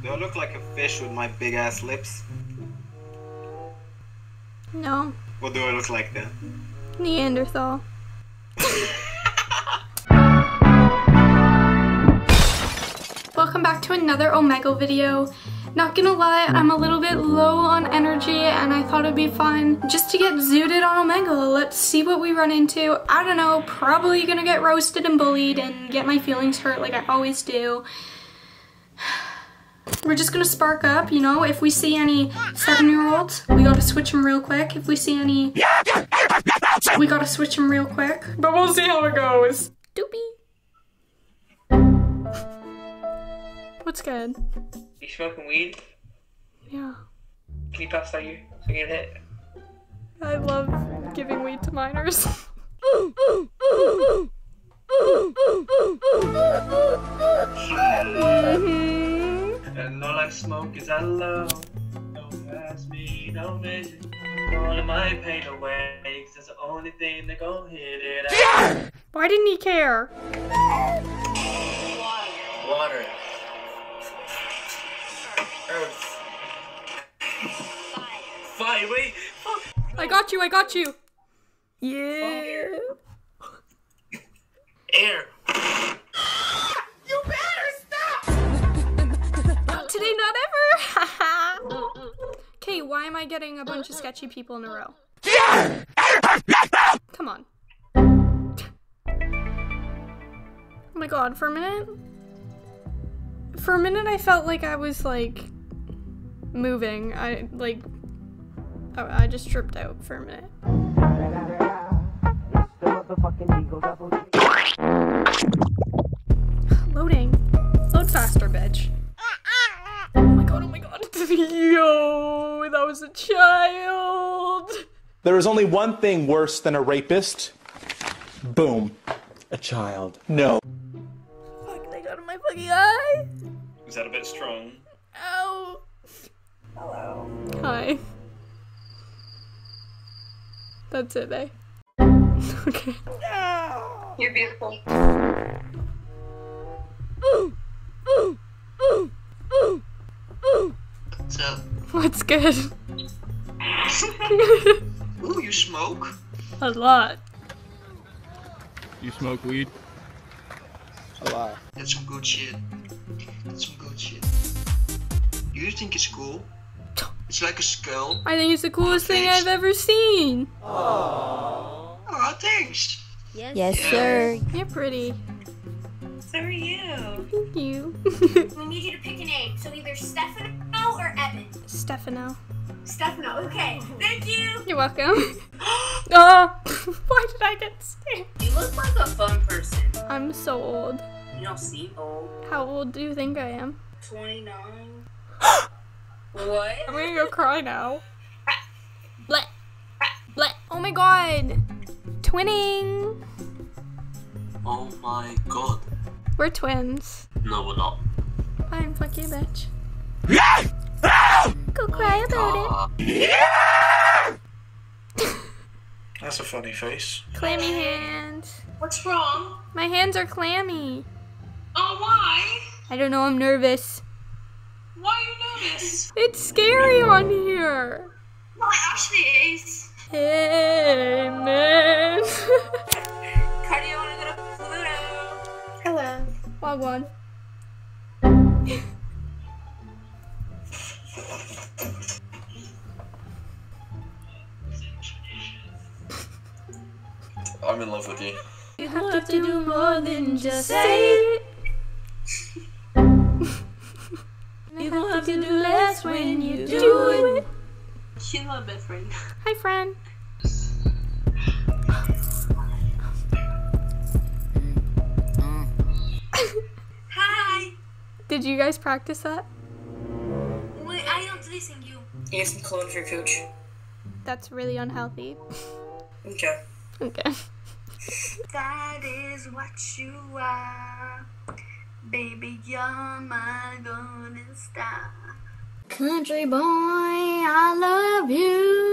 Do I look like a fish with my big ass lips? No. What do I look like then? Neanderthal. Welcome back to another Omegle video. Not gonna lie, I'm a little bit low on energy and I thought it'd be fun just to get zooted on Omegle. Let's see what we run into. I don't know, probably gonna get roasted and bullied and get my feelings hurt like I always do. We're just gonna spark up, you know, if we see any seven-year-olds, we gotta switch them real quick. If we see any, we gotta switch them real quick. But we'll see how it goes. Doopy. What's good? You smoking weed? Yeah. Can you pass that you so you can get hit? I love giving weed to minors. And all I smoke is alone. Don't ask me, no vision. All of my pain away, 'cause that's the only thing that gon' hit it out. Why didn't he care? Water. Earth. Fire, wait. Fuck. I got you, I got you. Yeah. Air. Am I getting a bunch of sketchy people in a row? Come on. Oh my god, for a minute. For a minute, I felt like I was like moving. I like. I, I just tripped out for a minute. Loading. Load faster, bitch. Oh my god, oh my god. Yo, was a child. There is only one thing worse than a rapist. Boom. A child. No. Fuck, they got in my fucking eye. Is that a bit strong? Ow. Hello. Hi. That's it, eh? okay. No. You're beautiful. What's up? What's good? Ooh, you smoke? A lot. You smoke weed? A lie. That's some good shit. That's some good shit. You think it's cool? It's like a skull. I think it's the coolest thing I've ever seen. Oh, thanks. Yes, sir. You're pretty. So are you. Thank you. We need you to pick a name. So either Stefano or Evan. Stefano. Stefano. Okay. Thank you. You're welcome. oh, why did I get stared? You look like a fun person. I'm so old. You don't seem old. How old do you think I am? 29. what? I'm gonna go cry now. Ah. Bleh. Bleh. Ah. Oh my god. Twinning. Oh my god. We're twins. No, we're not. Fine, fuck you, bitch. Go cry about it. That's a funny face. Clammy hands. What's wrong? My hands are clammy. Oh, why? I don't know, I'm nervous. Why are you nervous? It's scary on here. Well, it actually is. Hey, man. How do you want to go to Pluto? Hello. Wagwan. I'm in love with you. You have to do more than just say it. You don't have to do less when you do it. She's my best friend. Hi, friend. Hi. Did you guys practice that? Wait, I don't listen you. You some clothes for your coach. That's really unhealthy. Okay. Okay. That is what you are. Baby, you're my golden star. Country boy, I love you.